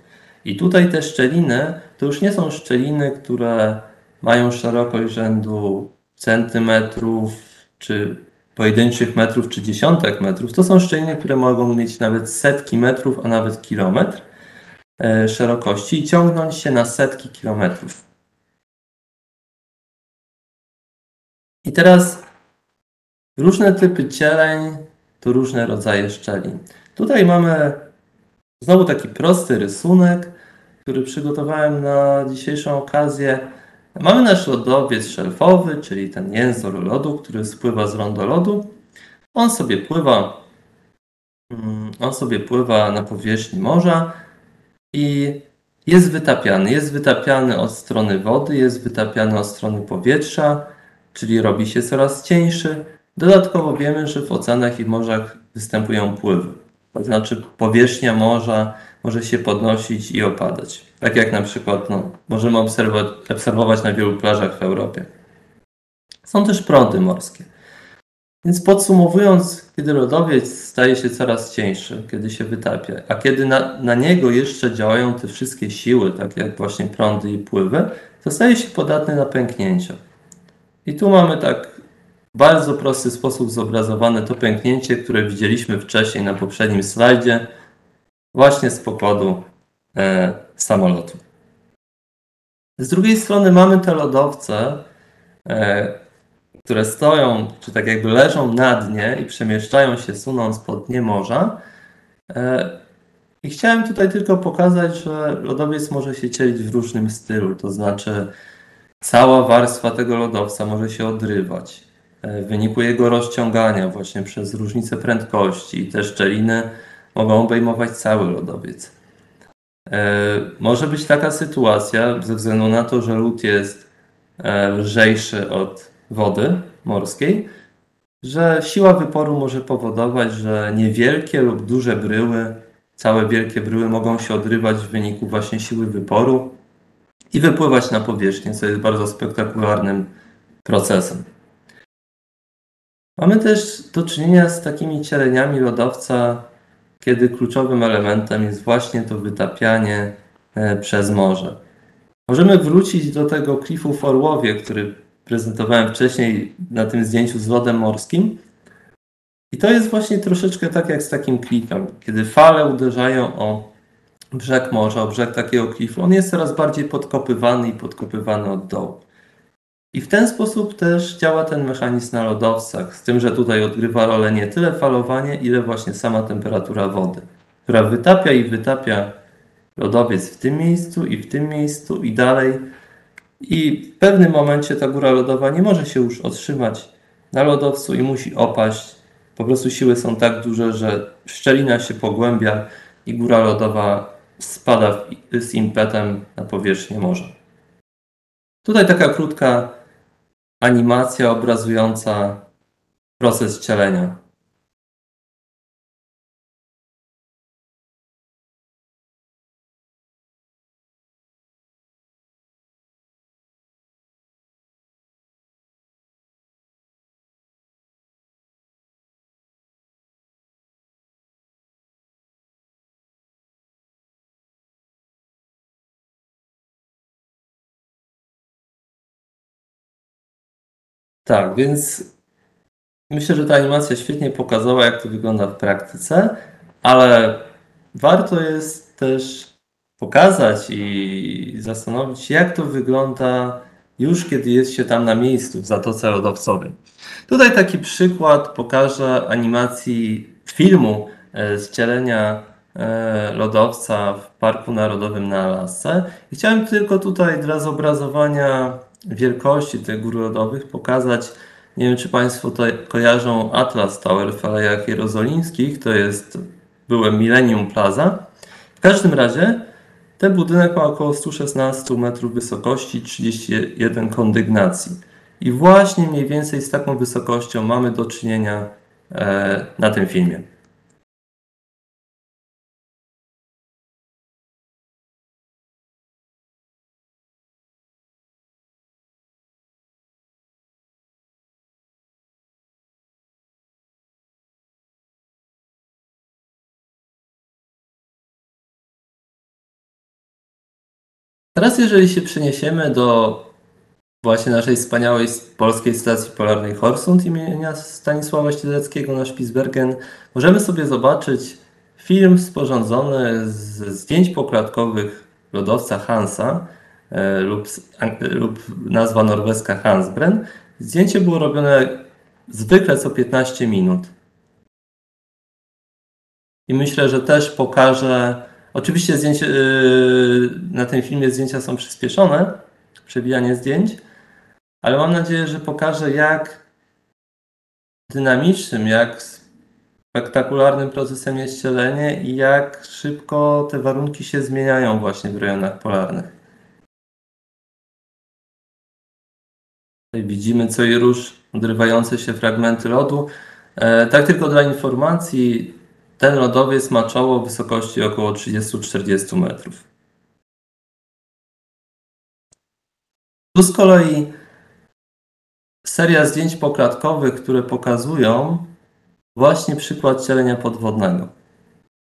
I tutaj te szczeliny to już nie są szczeliny, które mają szerokość rzędu centymetrów czy pojedynczych metrów czy dziesiątek metrów. To są szczeliny, które mogą mieć nawet setki metrów, a nawet kilometr e, szerokości i ciągnąć się na setki kilometrów. I teraz różne typy cieleń to różne rodzaje szczelin. Tutaj mamy znowu taki prosty rysunek, który przygotowałem na dzisiejszą okazję. Mamy nasz lodowiec szelfowy, czyli ten jęzor lodu, który spływa z rondo lodu. On sobie pływa, mm, on sobie pływa na powierzchni morza i jest wytapiany. Jest wytapiany od strony wody, jest wytapiany od strony powietrza czyli robi się coraz cieńszy. Dodatkowo wiemy, że w oceanach i morzach występują pływy. To znaczy powierzchnia morza może się podnosić i opadać. Tak jak na przykład no, możemy obserwować, obserwować na wielu plażach w Europie. Są też prądy morskie. Więc podsumowując, kiedy lodowiec staje się coraz cieńszy, kiedy się wytapia, a kiedy na, na niego jeszcze działają te wszystkie siły, tak jak właśnie prądy i pływy, to staje się podatny na pęknięcia. I tu mamy tak w bardzo prosty sposób zobrazowane to pęknięcie, które widzieliśmy wcześniej na poprzednim slajdzie, właśnie z powodu e, samolotu. Z drugiej strony mamy te lodowce, e, które stoją, czy tak jakby leżą na dnie i przemieszczają się sunąc pod dnie morza. E, I chciałem tutaj tylko pokazać, że lodowiec może się cielić w różnym stylu, to znaczy Cała warstwa tego lodowca może się odrywać. E, w wyniku jego rozciągania właśnie przez różnicę prędkości i te szczeliny mogą obejmować cały lodowiec. E, może być taka sytuacja ze względu na to, że lód jest e, lżejszy od wody morskiej, że siła wyporu może powodować, że niewielkie lub duże bryły, całe wielkie bryły mogą się odrywać w wyniku właśnie siły wyporu i wypływać na powierzchnię, co jest bardzo spektakularnym procesem. Mamy też do czynienia z takimi cieleniami lodowca, kiedy kluczowym elementem jest właśnie to wytapianie e, przez morze. Możemy wrócić do tego klifu w Orłowie, który prezentowałem wcześniej na tym zdjęciu z lodem morskim. I to jest właśnie troszeczkę tak jak z takim klifem. Kiedy fale uderzają o brzeg morza, brzeg takiego klifu, on jest coraz bardziej podkopywany i podkopywany od dołu. I w ten sposób też działa ten mechanizm na lodowcach, z tym, że tutaj odgrywa rolę nie tyle falowanie, ile właśnie sama temperatura wody, która wytapia i wytapia lodowiec w tym miejscu i w tym miejscu i dalej. I w pewnym momencie ta góra lodowa nie może się już otrzymać na lodowcu i musi opaść. Po prostu siły są tak duże, że szczelina się pogłębia i góra lodowa spada z impetem na powierzchnię morza. Tutaj taka krótka animacja obrazująca proces cielenia. Tak, więc myślę, że ta animacja świetnie pokazała, jak to wygląda w praktyce, ale warto jest też pokazać i zastanowić jak to wygląda już kiedy jest się tam na miejscu w Zatoce Lodowcowej. Tutaj taki przykład pokażę animacji filmu e, z cielenia e, lodowca w Parku Narodowym na Alasce. I chciałem tylko tutaj dla zobrazowania wielkości tych gór lodowych pokazać. Nie wiem, czy Państwo to kojarzą Atlas Tower w Alejach Jerozolimskich. To jest byłem Millennium Plaza. W każdym razie ten budynek ma około 116 metrów wysokości, 31 kondygnacji. I właśnie mniej więcej z taką wysokością mamy do czynienia e, na tym filmie. Teraz, jeżeli się przeniesiemy do właśnie naszej wspaniałej polskiej stacji polarnej Horsund imienia Stanisława Ścieleckiego na Spitsbergen, możemy sobie zobaczyć film sporządzony z zdjęć pokładkowych lodowca Hansa e, lub, lub nazwa norweska Hansbren. Zdjęcie było robione zwykle co 15 minut. I myślę, że też pokaże Oczywiście zdjęcie, yy, na tym filmie zdjęcia są przyspieszone, przebijanie zdjęć, ale mam nadzieję, że pokażę jak dynamicznym, jak spektakularnym procesem jest cielenie i jak szybko te warunki się zmieniają właśnie w rejonach polarnych. Widzimy co i róż odrywające się fragmenty lodu. E, tak tylko dla informacji, ten lodowiec ma czoło o wysokości około 30-40 metrów. Tu z kolei seria zdjęć poklatkowych, które pokazują właśnie przykład cielenia podwodnego,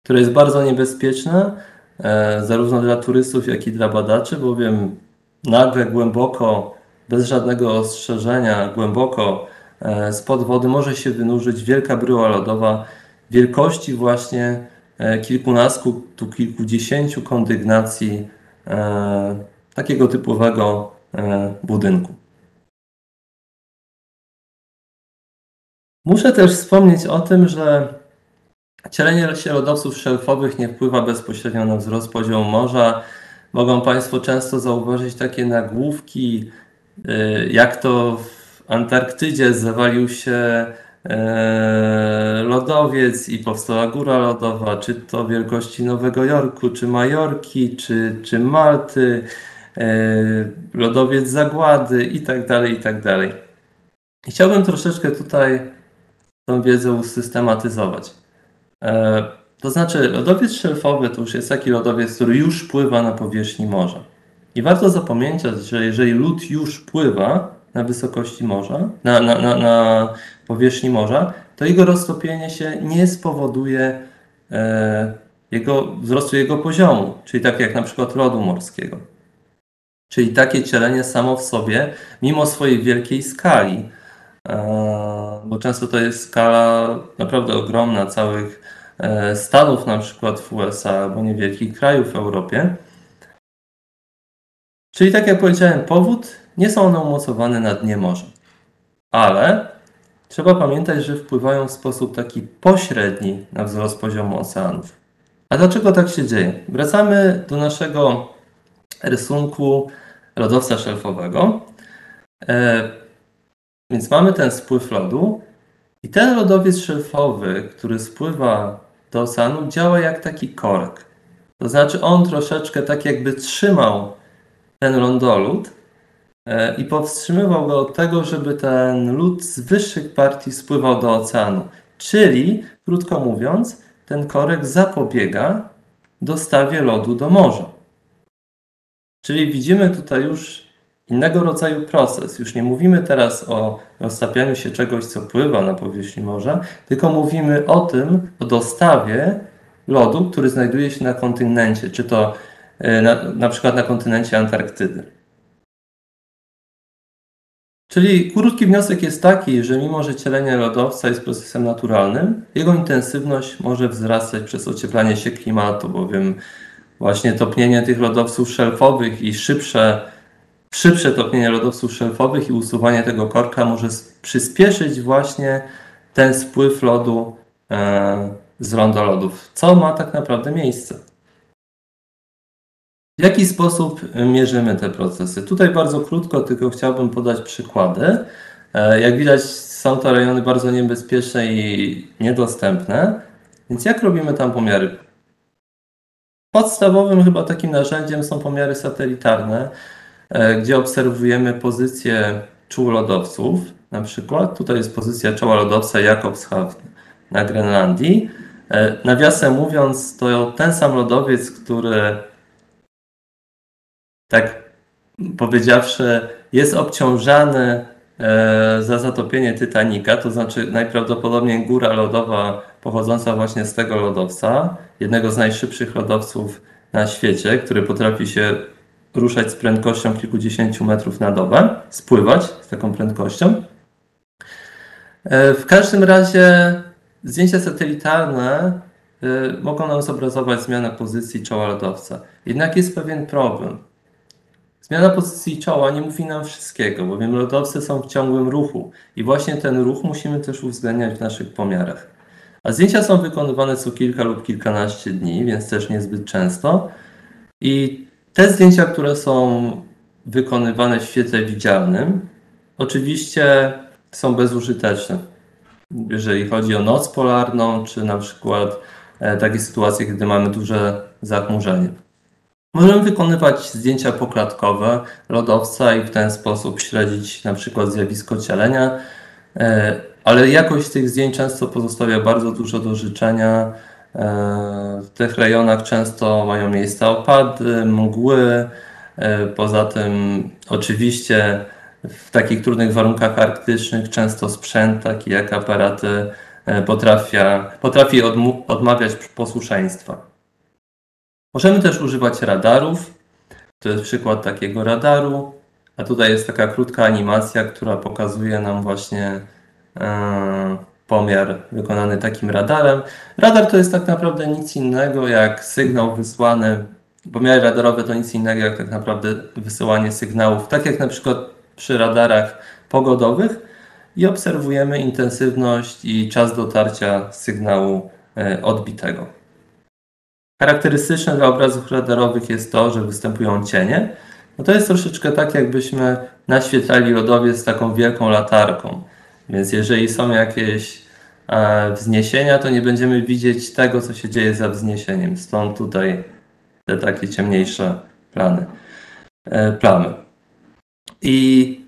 które jest bardzo niebezpieczne e, zarówno dla turystów, jak i dla badaczy, bowiem nagle, głęboko, bez żadnego ostrzeżenia, głęboko e, spod wody może się wynurzyć wielka bryła lodowa, wielkości właśnie e, kilkunastu, tu kilkudziesięciu kondygnacji e, takiego typowego e, budynku. Muszę też wspomnieć o tym, że cielenie się lodowców szelfowych nie wpływa bezpośrednio na wzrost poziomu morza. Mogą Państwo często zauważyć takie nagłówki, jak to w Antarktydzie zawalił się lodowiec i powstała góra lodowa, czy to wielkości Nowego Jorku, czy Majorki, czy, czy Malty, e, lodowiec Zagłady i tak dalej, i tak dalej. chciałbym troszeczkę tutaj tą wiedzę usystematyzować. E, to znaczy, lodowiec szelfowy to już jest taki lodowiec, który już pływa na powierzchni morza. I warto zapamiętać, że jeżeli lód już pływa na wysokości morza, na, na, na, na powierzchni morza, to jego roztopienie się nie spowoduje e, jego, wzrostu jego poziomu, czyli tak jak na przykład lodu morskiego. Czyli takie cielenie samo w sobie, mimo swojej wielkiej skali, e, bo często to jest skala naprawdę ogromna całych e, stanów, na przykład w USA albo niewielkich krajów w Europie. Czyli tak jak powiedziałem, powód, nie są one umocowane na dnie morza. Ale trzeba pamiętać, że wpływają w sposób taki pośredni na wzrost poziomu oceanów. A dlaczego tak się dzieje? Wracamy do naszego rysunku lodowca szelfowego. E, więc mamy ten spływ lodu i ten lodowiec szelfowy, który spływa do oceanu, działa jak taki korek. To znaczy on troszeczkę tak jakby trzymał ten lądolód e, i powstrzymywał go od tego, żeby ten lód z wyższych partii spływał do oceanu. Czyli, krótko mówiąc, ten korek zapobiega dostawie lodu do morza. Czyli widzimy tutaj już innego rodzaju proces. Już nie mówimy teraz o roztapianiu się czegoś, co pływa na powierzchni morza, tylko mówimy o tym, o dostawie lodu, który znajduje się na kontynencie, czy to na, na przykład na kontynencie Antarktydy. Czyli krótki wniosek jest taki, że mimo że cielenie lodowca jest procesem naturalnym, jego intensywność może wzrastać przez ocieplanie się klimatu, bowiem właśnie topnienie tych lodowców szelfowych i szybsze, szybsze topnienie lodowców szelfowych i usuwanie tego korka może przyspieszyć właśnie ten spływ lodu e, z lądolodów, co ma tak naprawdę miejsce. W jaki sposób mierzymy te procesy? Tutaj bardzo krótko, tylko chciałbym podać przykłady. E, jak widać, są to rejony bardzo niebezpieczne i niedostępne. Więc jak robimy tam pomiary? Podstawowym chyba takim narzędziem są pomiary satelitarne, e, gdzie obserwujemy pozycję czuł lodowców. Na przykład tutaj jest pozycja czoła lodowca Jakobshavn na Grenlandii. E, nawiasem mówiąc, to ten sam lodowiec, który tak powiedziawszy, jest obciążany e, za zatopienie Titanica, to znaczy najprawdopodobniej góra lodowa pochodząca właśnie z tego lodowca, jednego z najszybszych lodowców na świecie, który potrafi się ruszać z prędkością kilkudziesięciu metrów na dobę, spływać z taką prędkością. E, w każdym razie zdjęcia satelitarne e, mogą nam zobrazować zmianę pozycji czoła lodowca. Jednak jest pewien problem. Zmiana pozycji czoła nie mówi nam wszystkiego, bowiem lodowce są w ciągłym ruchu i właśnie ten ruch musimy też uwzględniać w naszych pomiarach. A zdjęcia są wykonywane co kilka lub kilkanaście dni, więc też niezbyt często. I te zdjęcia, które są wykonywane w świetle widzialnym, oczywiście są bezużyteczne. Jeżeli chodzi o noc polarną, czy na przykład e, takie sytuacje, kiedy mamy duże zachmurzenie. Możemy wykonywać zdjęcia poklatkowe lodowca i w ten sposób śledzić na przykład zjawisko cielenia, e, ale jakość tych zdjęć często pozostawia bardzo dużo do życzenia. E, w tych rejonach często mają miejsce opady, mgły. E, poza tym, oczywiście, w takich trudnych warunkach arktycznych często sprzęt, taki jak aparaty, potrafi, potrafi odmawiać posłuszeństwa. Możemy też używać radarów. To jest przykład takiego radaru. A tutaj jest taka krótka animacja, która pokazuje nam właśnie e, pomiar wykonany takim radarem. Radar to jest tak naprawdę nic innego jak sygnał wysłany. Pomiary radarowe to nic innego jak tak naprawdę wysyłanie sygnałów, tak jak na przykład przy radarach pogodowych i obserwujemy intensywność i czas dotarcia sygnału e, odbitego. Charakterystyczne dla obrazów radarowych jest to, że występują cienie. No to jest troszeczkę tak, jakbyśmy naświetlali lodowiec taką wielką latarką. Więc jeżeli są jakieś e, wzniesienia, to nie będziemy widzieć tego, co się dzieje za wzniesieniem. Stąd tutaj te takie ciemniejsze plany, e, plamy. I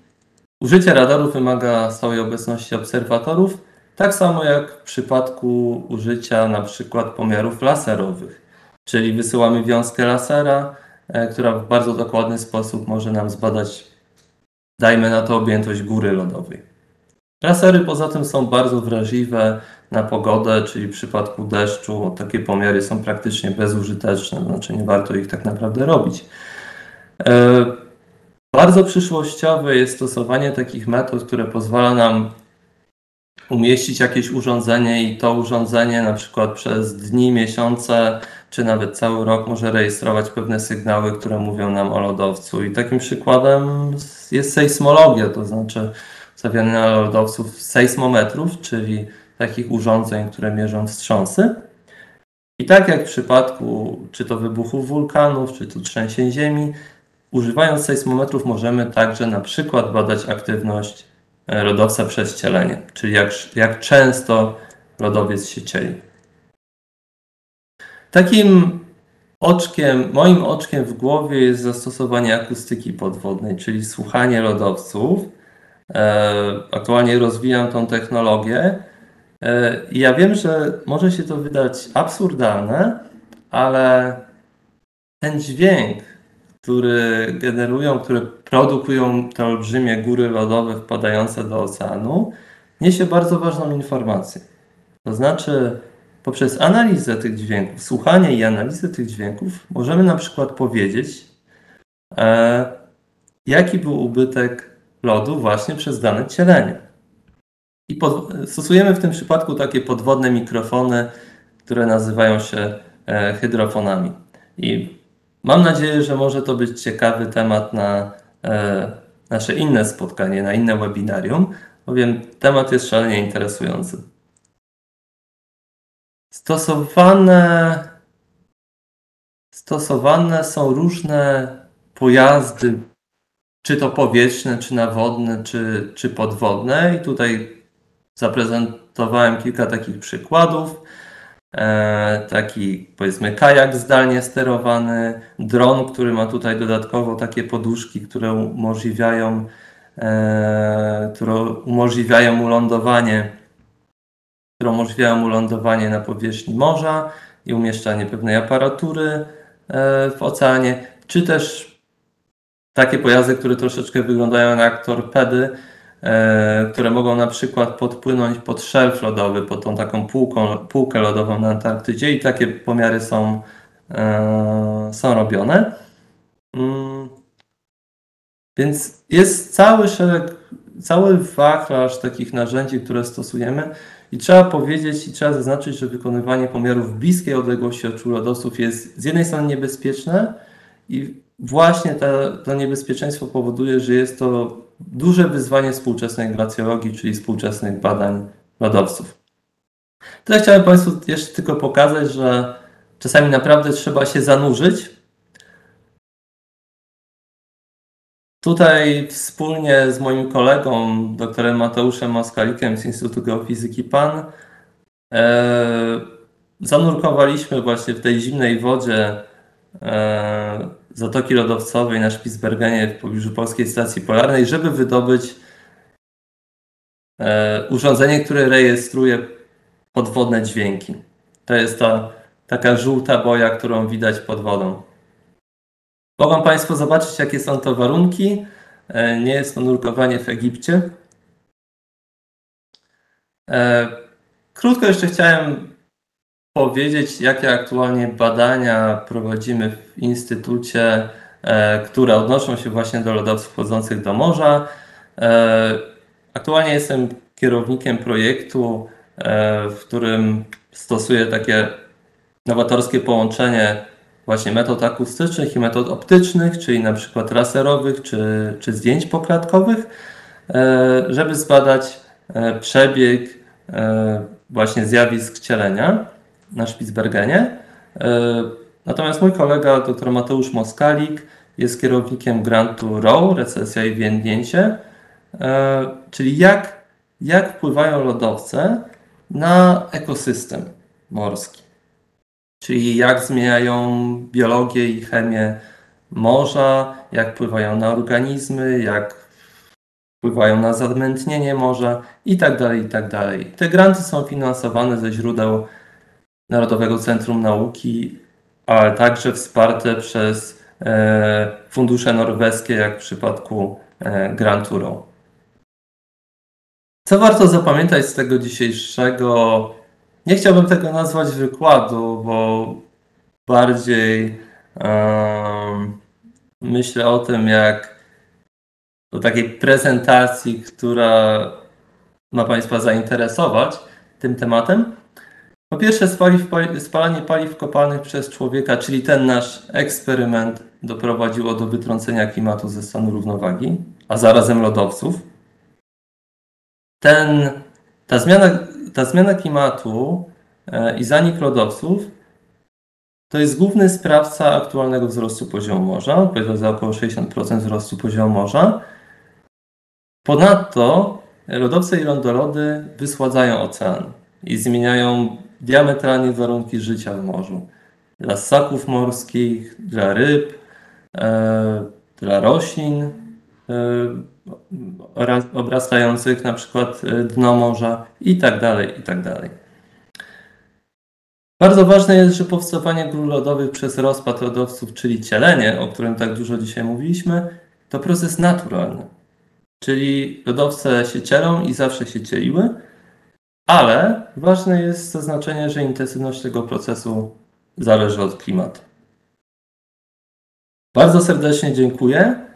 użycie radaru wymaga stałej obecności obserwatorów, tak samo jak w przypadku użycia na przykład pomiarów laserowych. Czyli wysyłamy wiązkę lasera, e, która w bardzo dokładny sposób może nam zbadać, dajmy na to, objętość góry lodowej. Lasery poza tym są bardzo wrażliwe na pogodę, czyli w przypadku deszczu takie pomiary są praktycznie bezużyteczne, znaczy nie warto ich tak naprawdę robić. E, bardzo przyszłościowe jest stosowanie takich metod, które pozwala nam umieścić jakieś urządzenie i to urządzenie na przykład przez dni, miesiące czy nawet cały rok może rejestrować pewne sygnały, które mówią nam o lodowcu. I takim przykładem jest sejsmologia, to znaczy stawianie na lodowców sejsmometrów, czyli takich urządzeń, które mierzą wstrząsy. I tak jak w przypadku czy to wybuchów wulkanów, czy to trzęsień ziemi, używając sejsmometrów możemy także na przykład badać aktywność lodowca przez cielenie, czyli jak, jak często lodowiec się cieli. Takim oczkiem, moim oczkiem w głowie jest zastosowanie akustyki podwodnej, czyli słuchanie lodowców. E, aktualnie rozwijam tą technologię E, ja wiem, że może się to wydać absurdalne, ale ten dźwięk, który generują, które produkują te olbrzymie góry lodowe wpadające do oceanu, niesie bardzo ważną informację. To znaczy, poprzez analizę tych dźwięków, słuchanie i analizę tych dźwięków, możemy na przykład powiedzieć, e, jaki był ubytek lodu właśnie przez dane cielenie. I pod, stosujemy w tym przypadku takie podwodne mikrofony, które nazywają się e, hydrofonami. I mam nadzieję, że może to być ciekawy temat na e, nasze inne spotkanie, na inne webinarium, bowiem temat jest szalenie interesujący. Stosowane, stosowane są różne pojazdy, czy to powietrzne, czy nawodne, czy, czy podwodne. I tutaj Zaprezentowałem kilka takich przykładów. E, taki powiedzmy kajak zdalnie sterowany, dron, który ma tutaj dodatkowo takie poduszki, które umożliwiają, e, które umożliwiają mu lądowanie, które umożliwiają mu lądowanie na powierzchni morza i umieszczanie pewnej aparatury e, w oceanie, czy też takie pojazdy, które troszeczkę wyglądają jak torpedy, które mogą na przykład podpłynąć pod szelf lodowy, pod tą taką półką, półkę lodową na Antarktydzie i takie pomiary są, e, są robione. Mm. Więc jest cały szereg, cały wachlarz takich narzędzi, które stosujemy i trzeba powiedzieć i trzeba zaznaczyć, że wykonywanie pomiarów w bliskiej odległości od lodowców jest z jednej strony niebezpieczne i właśnie to, to niebezpieczeństwo powoduje, że jest to duże wyzwanie współczesnej glacjologii, czyli współczesnych badań lodowców. Tutaj chciałem Państwu jeszcze tylko pokazać, że czasami naprawdę trzeba się zanurzyć. Tutaj wspólnie z moim kolegą, doktorem Mateuszem Moskalikiem z Instytutu Geofizyki PAN, e, zanurkowaliśmy właśnie w tej zimnej wodzie e, Zatoki Lodowcowej na Spitsbergenie w pobliżu Polskiej Stacji Polarnej, żeby wydobyć e, urządzenie, które rejestruje podwodne dźwięki. To jest ta taka żółta boja, którą widać pod wodą. Mogą Państwo zobaczyć, jakie są to warunki. E, nie jest to nurkowanie w Egipcie. E, krótko jeszcze chciałem powiedzieć, jakie aktualnie badania prowadzimy w instytucie, e, które odnoszą się właśnie do lodowców wchodzących do morza. E, aktualnie jestem kierownikiem projektu, e, w którym stosuję takie nowatorskie połączenie właśnie metod akustycznych i metod optycznych, czyli na przykład laserowych czy, czy zdjęć poklatkowych, żeby zbadać przebieg właśnie zjawisk cielenia na Spitsbergenie. E, natomiast mój kolega, dr Mateusz Moskalik, jest kierownikiem grantu ROW, recesja i więdnięcie, e, czyli jak, jak wpływają lodowce na ekosystem morski. Czyli jak zmieniają biologię i chemię morza, jak wpływają na organizmy, jak wpływają na zadmętnienie morza i tak dalej, i tak dalej. Te granty są finansowane ze źródeł Narodowego Centrum Nauki, ale także wsparte przez e, fundusze norweskie, jak w przypadku e, Grand. Co warto zapamiętać z tego dzisiejszego, nie chciałbym tego nazwać wykładu, bo bardziej um, myślę o tym, jak do takiej prezentacji, która ma Państwa zainteresować tym tematem. Po pierwsze, spalanie paliw kopalnych przez człowieka, czyli ten nasz eksperyment, doprowadziło do wytrącenia klimatu ze stanu równowagi, a zarazem lodowców. Ten, ta, zmiana, ta zmiana klimatu e, i zanik lodowców to jest główny sprawca aktualnego wzrostu poziomu morza, odpowiada za około 60% wzrostu poziomu morza. Ponadto lodowce i lądolody wysładzają ocean i zmieniają diametralnie warunki życia w morzu. Dla ssaków morskich, dla ryb, e, dla roślin e, obrastających na przykład e, dno morza i tak dalej, i tak dalej. Bardzo ważne jest, że powstawanie gór lodowych przez rozpad lodowców, czyli cielenie, o którym tak dużo dzisiaj mówiliśmy, to proces naturalny. Czyli lodowce się cielą i zawsze się cieliły, ale ważne jest zaznaczenie, że intensywność tego procesu zależy od klimatu. Bardzo serdecznie dziękuję.